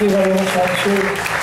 Thank you very much. Thank.